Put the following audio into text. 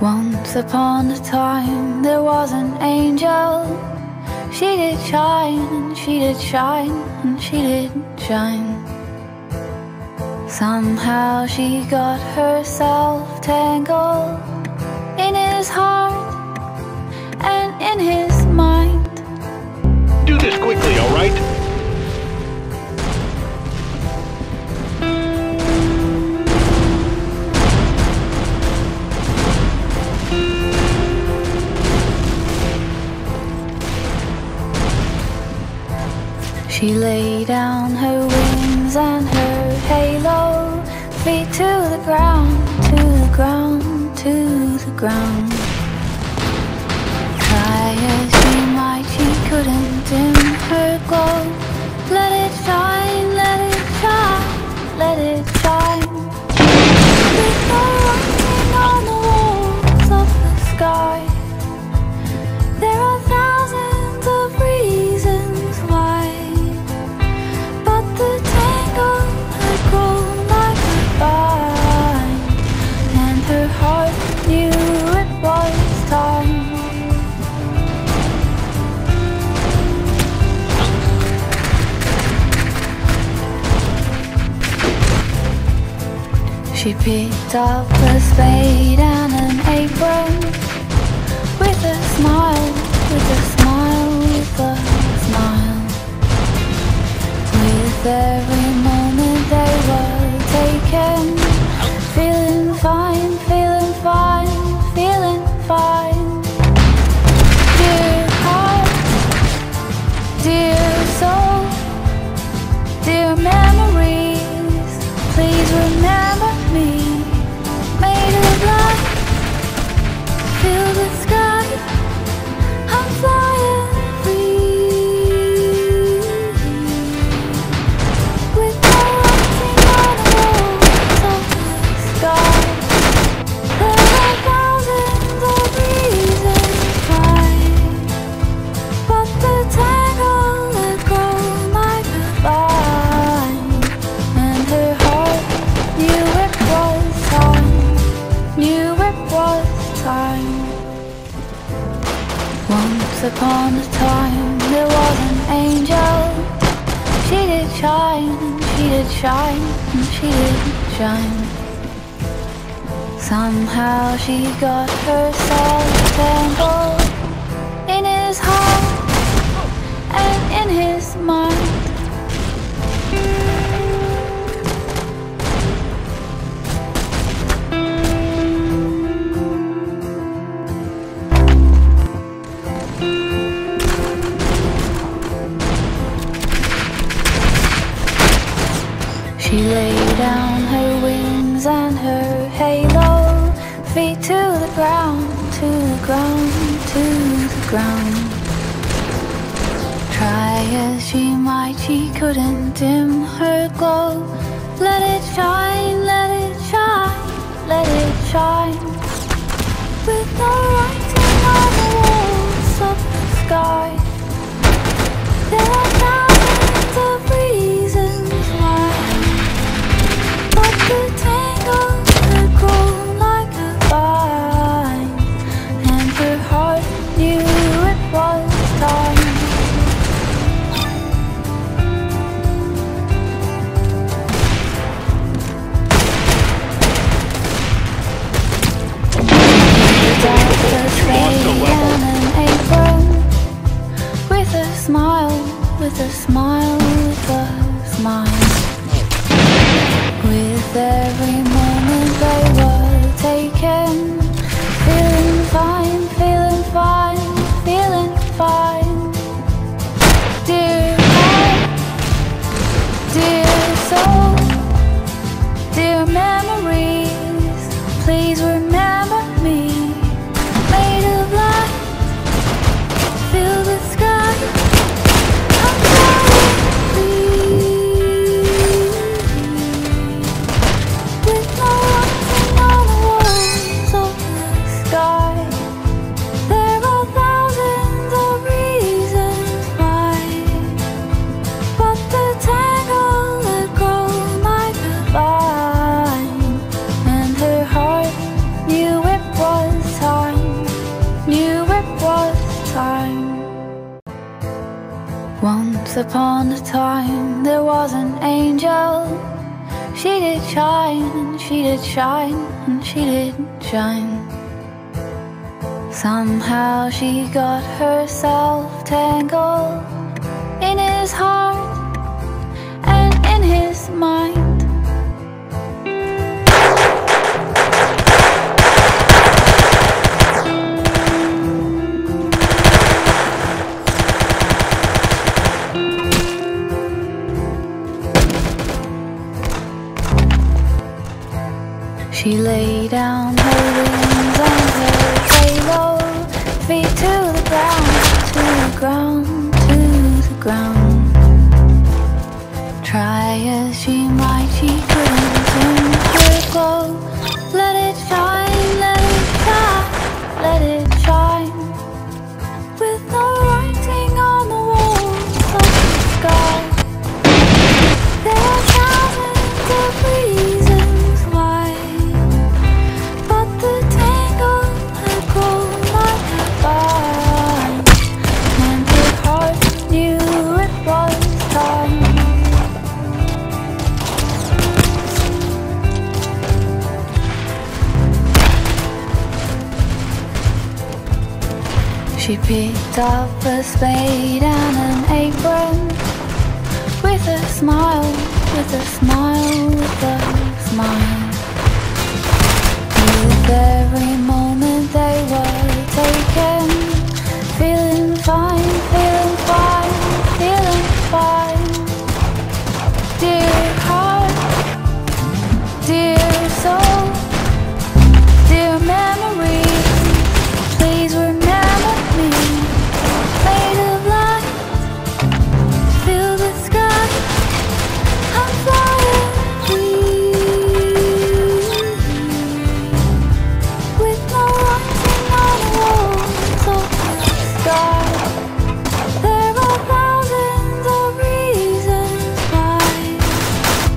Once upon a time there was an angel. She did shine and she did shine and she did shine. Somehow she got herself tangled in his heart and in his mind. Do this quickly, alright? She lay down her wings and her halo, feet to the ground, to the ground, to the ground. Try as she might, she couldn't dim her glow. She picked up a spade and an apron with a smile, with a smile, with a smile. With every moment they were taken, feeling fine, feeling fine, feeling fine. Dear heart, dear Once upon a time there was an angel. She did shine and she did shine and she did shine. Somehow she got herself tangled in his heart and in his mind. Feet to the ground, to the ground, to the ground. Try as she might, she couldn't dim her glow. Let it shine, let it shine, let it shine. With no smile, Once upon a time there was an angel. She did shine and she did shine and she did shine. Somehow she got herself tangled in his heart and in his mind. Down her wings and her halo, feet to the ground, to the ground, to the ground. Try as she might, she couldn't dim her glow. Let it shine, let it shine, let it She picked up a spade and an apron with a smile, with a smile, with a smile.